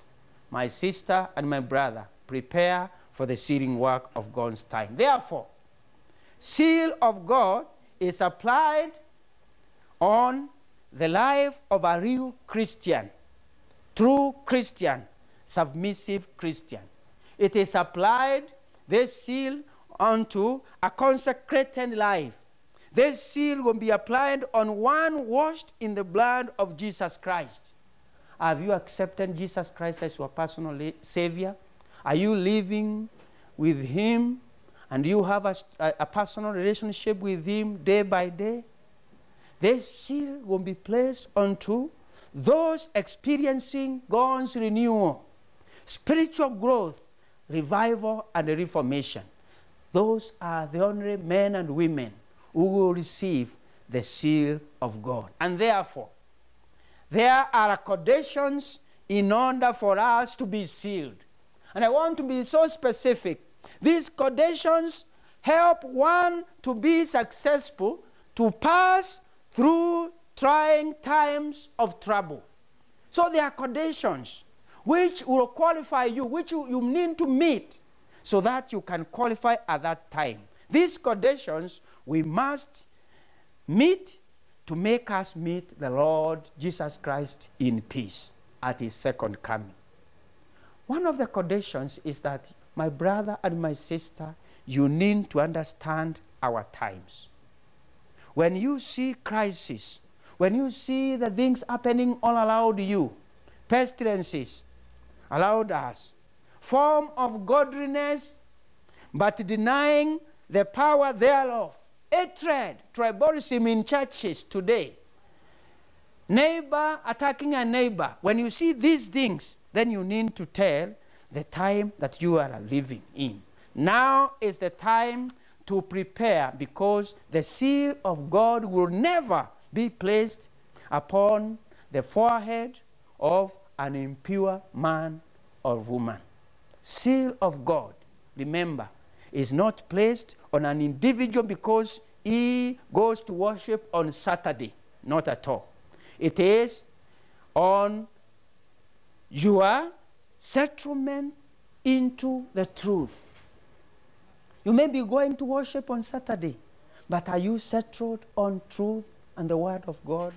My sister and my brother, prepare for the sealing work of God's time. Therefore, seal of God is applied on the life of a real Christian, true Christian, submissive Christian. It is applied, this seal, onto a consecrated life. This seal will be applied on one washed in the blood of Jesus Christ. Have you accepted Jesus Christ as your personal Savior? Are you living with Him and you have a, a personal relationship with Him day by day? This seal will be placed onto those experiencing God's renewal, spiritual growth, revival, and reformation. Those are the only men and women who will receive the seal of God. And therefore, there are conditions in order for us to be sealed. And I want to be so specific. These conditions help one to be successful, to pass through trying times of trouble. So there are conditions which will qualify you, which you, you need to meet so that you can qualify at that time. These conditions we must meet to make us meet the Lord Jesus Christ in peace at his second coming. One of the conditions is that, my brother and my sister, you need to understand our times. When you see crisis, when you see the things happening all around you, pestilences around us, form of godliness, but denying the power thereof, hatred, tribalism in churches today, neighbor attacking a neighbor. When you see these things, then you need to tell the time that you are living in. Now is the time to prepare because the seal of God will never be placed upon the forehead of an impure man or woman. Seal of God, remember, is not placed on an individual because he goes to worship on Saturday. Not at all. It is on your settlement into the truth. You may be going to worship on Saturday, but are you settled on truth and the Word of God?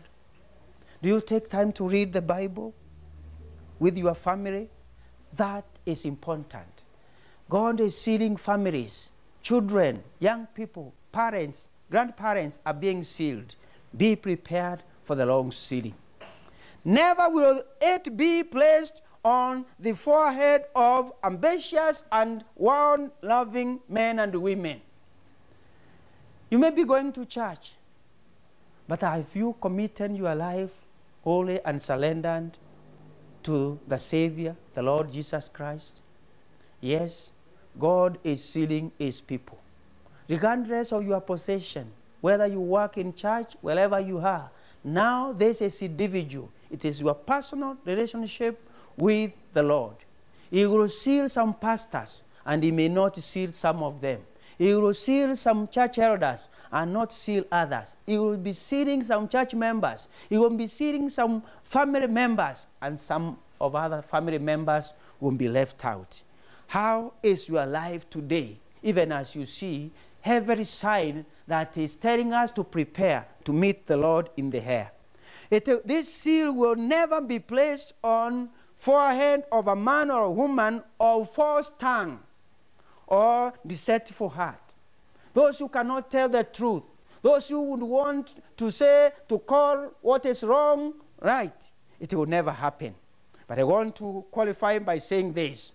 Do you take time to read the Bible with your family? That is important. God is sealing families, children, young people, parents, grandparents are being sealed. Be prepared for the long sealing. Never will it be placed on the forehead of ambitious and world loving men and women. You may be going to church, but have you committed your life wholly and surrendered to the Savior, the Lord Jesus Christ? Yes, God is sealing His people. Regardless of your possession, whether you work in church, wherever you are, now this is individual. It is your personal relationship with the Lord. He will seal some pastors, and He may not seal some of them. He will seal some church elders and not seal others. He will be sealing some church members. He will be sealing some family members, and some of other family members will be left out. How is your life today? Even as you see every sign that is telling us to prepare to meet the Lord in the air. It, this seal will never be placed on forehead of a man or a woman of false tongue or deceitful heart. Those who cannot tell the truth, those who would want to say, to call what is wrong right, it will never happen. But I want to qualify by saying this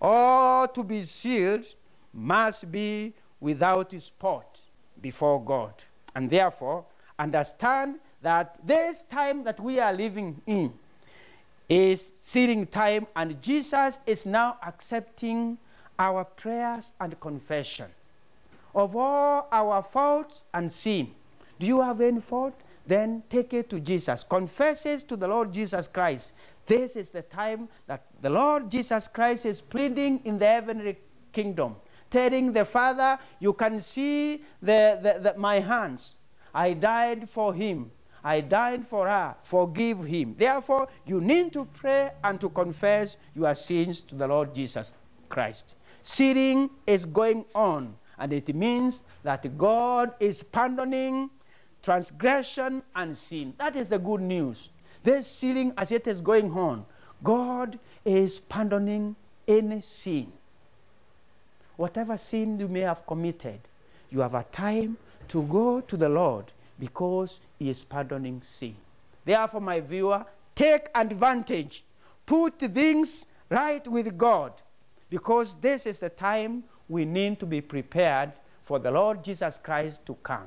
all to be sealed must be without spot before God. And therefore, understand that this time that we are living in is sealing time, and Jesus is now accepting our prayers and confession of all our faults and sin. Do you have any fault? then take it to Jesus. Confess it to the Lord Jesus Christ. This is the time that the Lord Jesus Christ is pleading in the heavenly kingdom, telling the Father, You can see the, the, the, my hands. I died for him. I died for her. Forgive him. Therefore, you need to pray and to confess your sins to the Lord Jesus Christ. Sealing is going on, and it means that God is pardoning transgression and sin. That is the good news. This sealing, as it is going on, God is pardoning any sin. Whatever sin you may have committed, you have a time to go to the Lord because He is pardoning sin. Therefore, my viewer, take advantage. Put things right with God because this is the time we need to be prepared for the Lord Jesus Christ to come.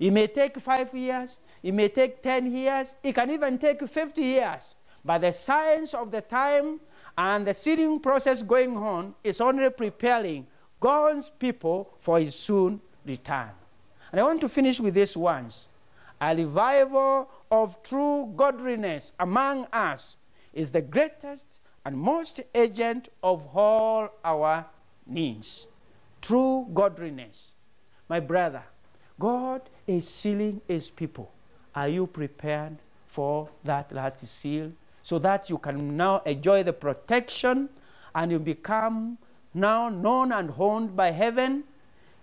It may take five years, it may take 10 years, it can even take 50 years. But the science of the time and the sealing process going on is only preparing God's people for his soon return. And I want to finish with this once. A revival of true godliness among us is the greatest and most urgent of all our needs. True godliness. My brother, God is sealing his people. Are you prepared for that last seal? So that you can now enjoy the protection and you become now known and owned by heaven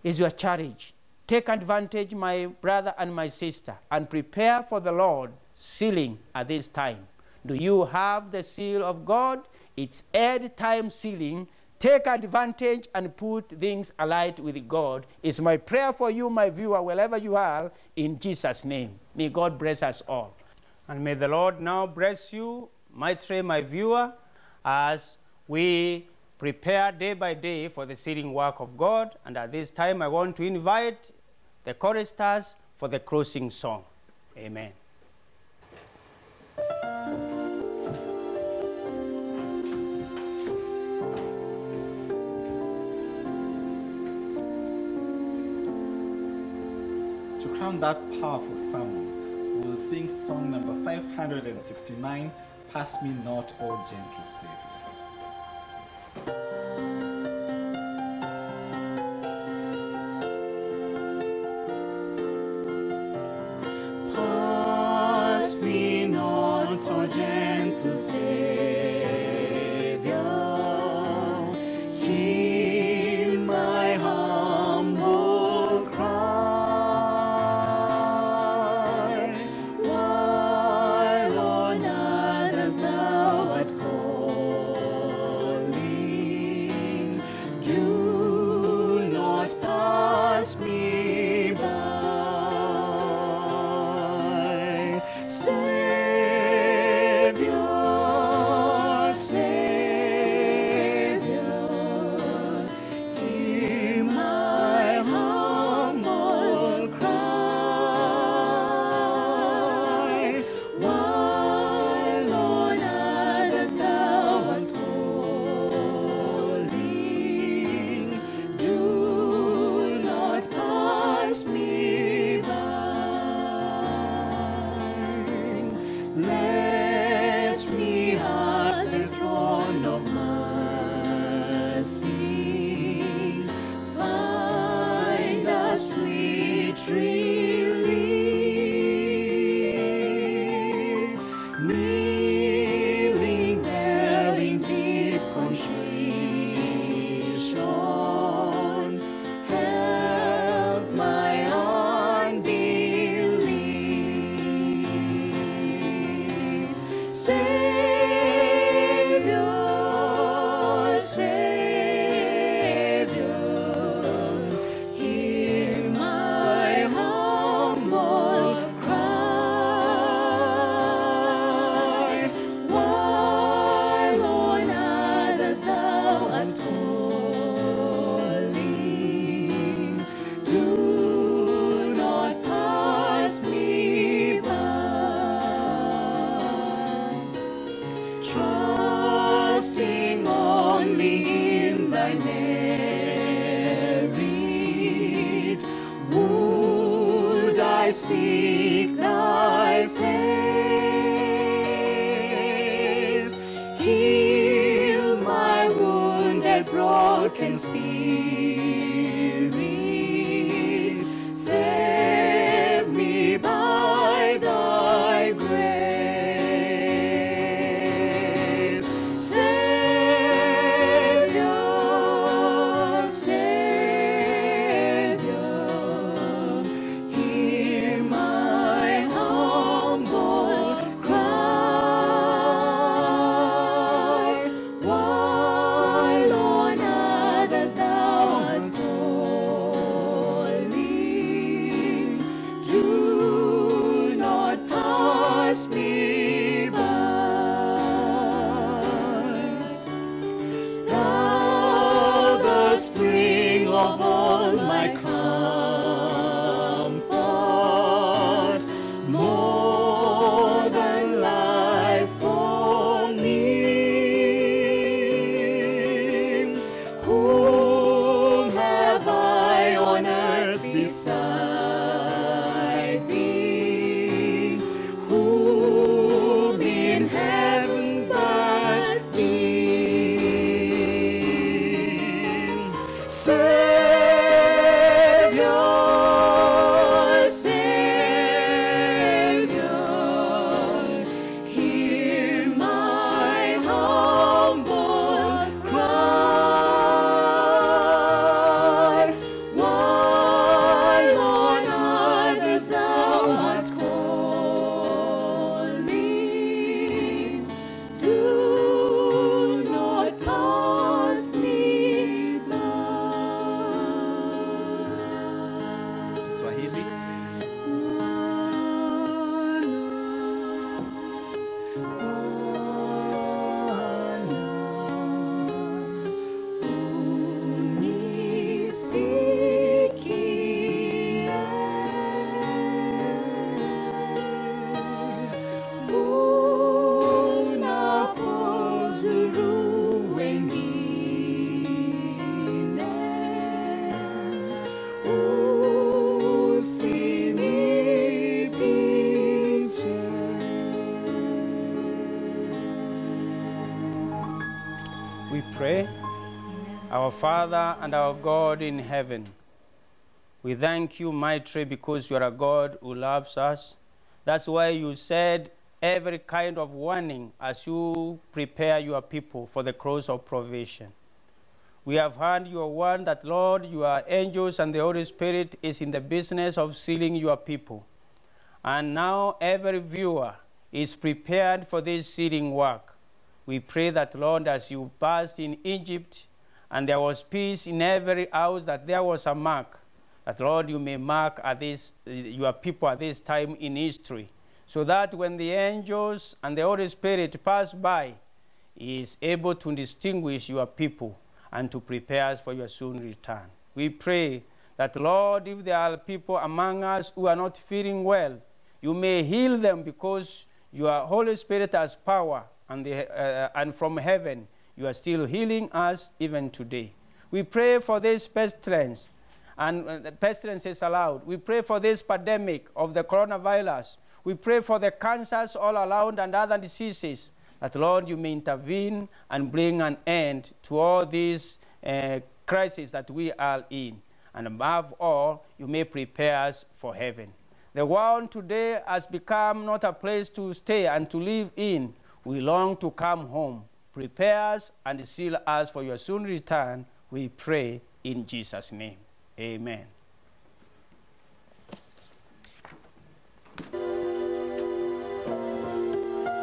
is your charge. Take advantage, my brother and my sister, and prepare for the Lord sealing at this time. Do you have the seal of God? It's end time sealing. Take advantage and put things alight with God. It's my prayer for you, my viewer, wherever you are, in Jesus' name. May God bless us all. And may the Lord now bless you, my tray, my viewer, as we prepare day by day for the sealing work of God. And at this time, I want to invite the choristers for the closing song. Amen. To crown that powerful sermon, we will sing song number 569 Pass Me Not, O Gentle Savior. Pass me not, O gentle Savior. Our Father and our God in heaven. We thank you, Mighty, because you are a God who loves us. That's why you said every kind of warning as you prepare your people for the close of probation. We have heard your word that, Lord, your angels and the Holy Spirit is in the business of sealing your people. And now every viewer is prepared for this sealing work. We pray that, Lord, as you passed in Egypt and there was peace in every house, that there was a mark, that, Lord, you may mark at this, your people at this time in history, so that when the angels and the Holy Spirit pass by, he is able to distinguish your people and to prepare us for your soon return. We pray that, Lord, if there are people among us who are not feeling well, you may heal them because your Holy Spirit has power, and, the, uh, and from heaven you are still healing us even today. We pray for this pestilence, and uh, pestilence is allowed. We pray for this pandemic of the coronavirus. We pray for the cancers all around and other diseases, that Lord, you may intervene and bring an end to all these uh, crises that we are in. And above all, you may prepare us for heaven. The world today has become not a place to stay and to live in. We long to come home. Prepare us and seal us for your soon return. We pray in Jesus' name. Amen.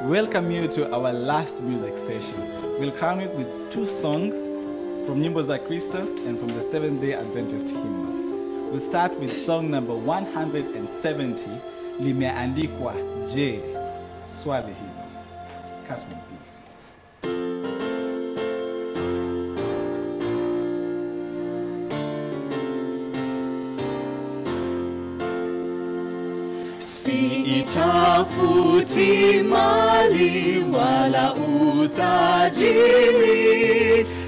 Welcome you to our last music session. We'll crown it with two songs from Nyimbo za Kristo and from the Seventh day Adventist hymnal. We'll start with song number 170, Limeandikwa Je, swali hilo. Siitafuti mali wala utajiri,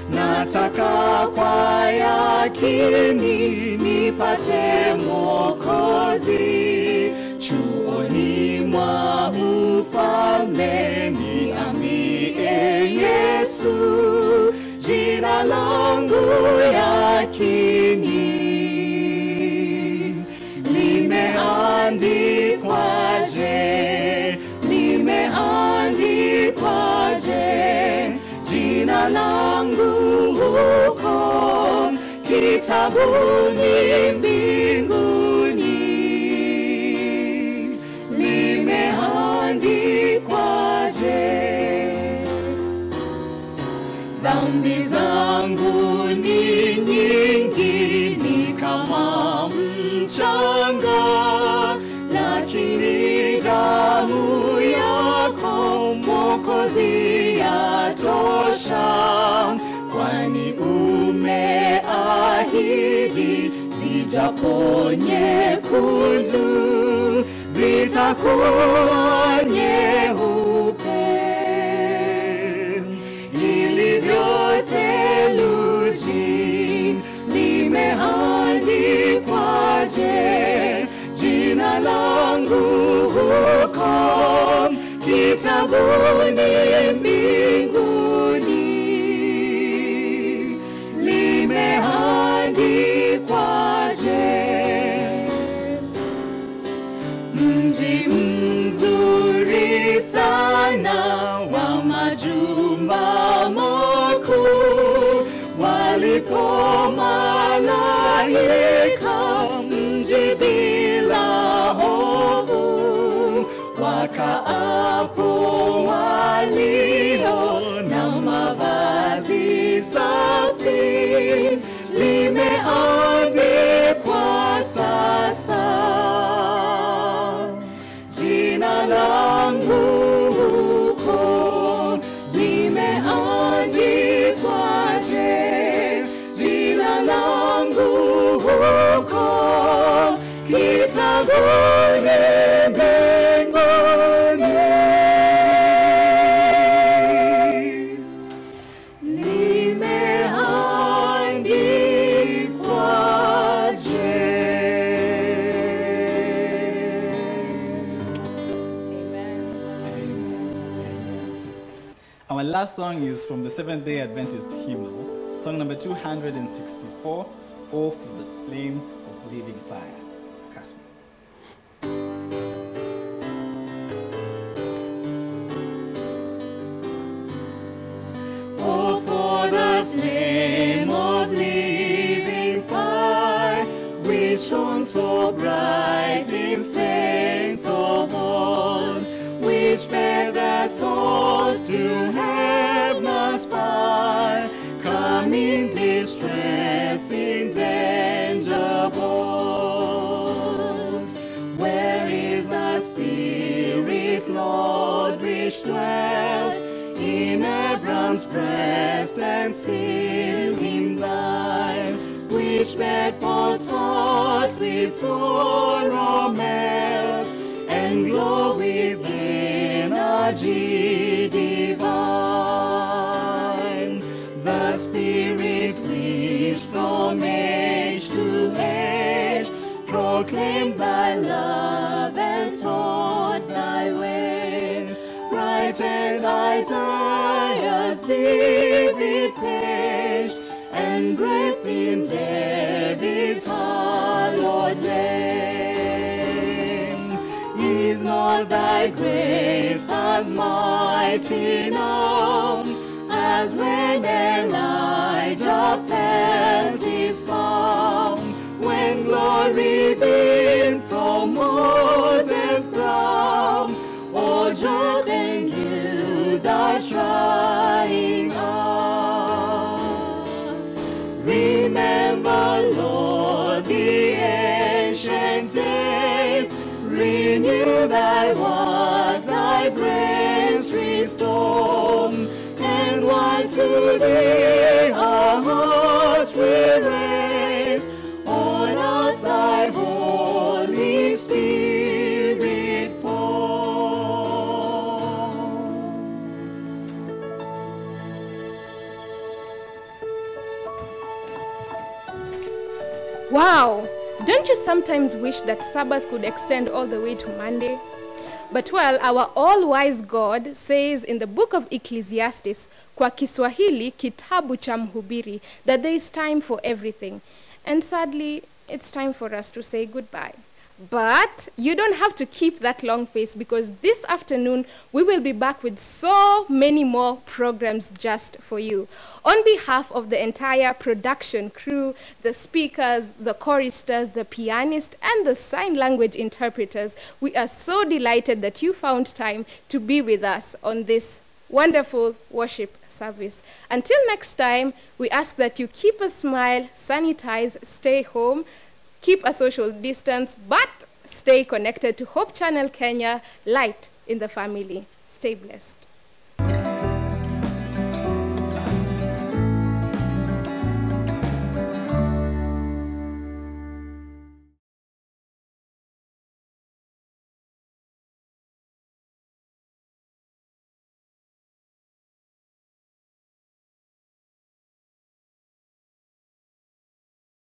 nataka kwa yakini nipate Mwokozi. Chuoni mwa mfalme, niambie Yesu. Jina langu yakini limeandikwaje, limeandikwaje jina langu huko kitabuni mbinguni. Limeandikwaje dhambi zangu ni nyingi ni kama mchanga umeahidi zijapo nyekundu zitakuwa nyeupe ilivyo theluji limeandikwaje? Jina langu huko kitabuni mbinguni mji mzuri sana wa majumba makuu walipo malaika mji bila hofu. Wakaapo walio na mavazi safi limeandikwa last song is from the Seventh day Adventist hymnal, song number 264, Oh, for the Flame of Living Fire. Shone so bright in saints of old, which bear their souls to heaven aspire, come in distress, in danger bold. Where is thy spirit, Lord, which dwelt in Abraham's breast and sealed him thine, made Paul's heart with sorrow melt, and glow with energy divine. The Spirit which from age to age proclaimed thy love and taught thy ways, brightened Isaiah's vivid page, and breath in David's hallowed name. Is not thy grace as mighty now as when Elijah felt his palm, when glory beamed from Moses' brow? O Job, endure thy trying. Remember, Lord, the ancient days. Renew thy work, thy grace restore. And while to thee our hearts raise, Wow! Don't you sometimes wish that Sabbath could extend all the way to Monday? But well, our all wise God says in the book of Ecclesiastes, kwa Kiswahili kitabu cha mhubiri, that there is time for everything. And sadly, it's time for us to say goodbye. But you don't have to keep that long face because this afternoon we will be back with so many more programs just for you. On behalf of the entire production crew, the speakers, the choristers, the pianist, and the sign language interpreters, we are so delighted that you found time to be with us on this wonderful worship service. Until next time, we ask that you keep a smile, sanitize, stay home, keep a social distance, but stay connected to Hope Channel Kenya, light in the family. Stay blessed.